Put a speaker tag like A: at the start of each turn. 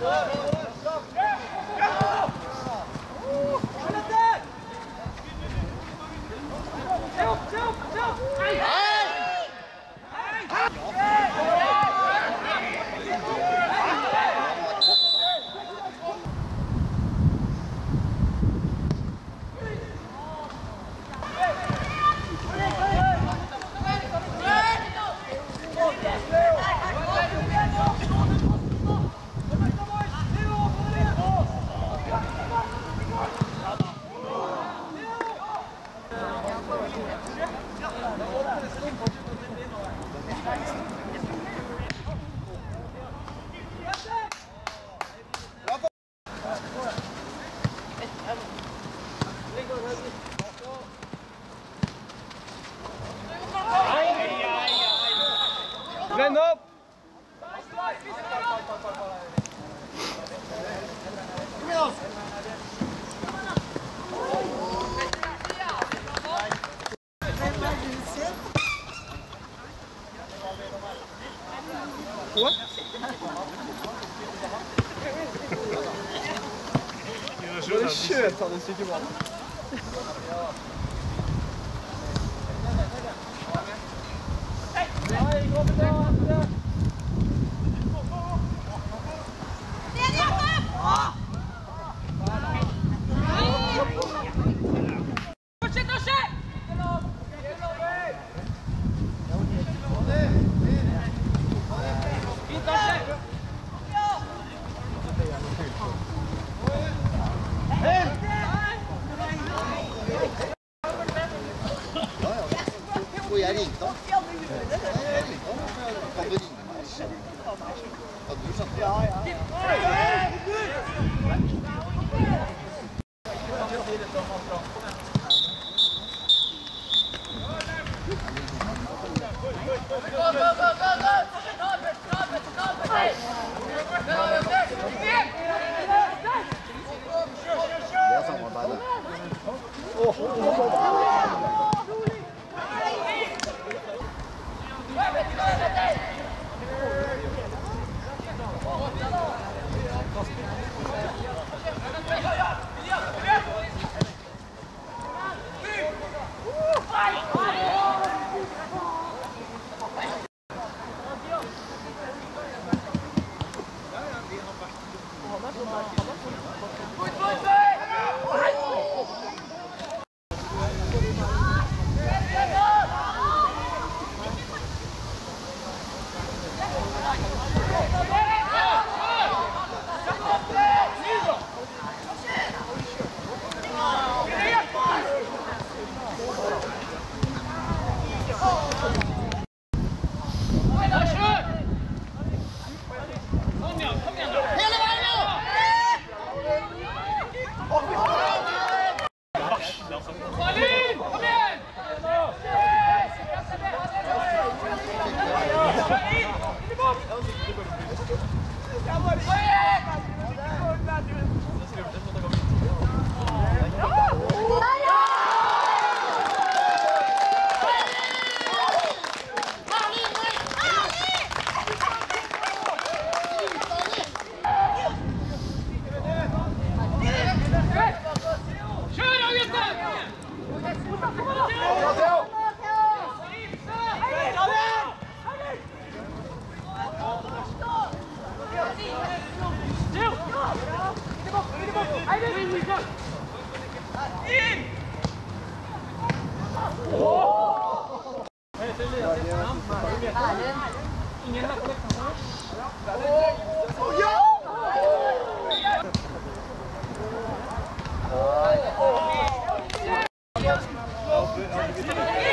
A: Go. Bare skjøt han et stykke vann.
B: Og jeg ringte ringte han. Kan du ringe meg? Ja. Det Oh. Oh, good.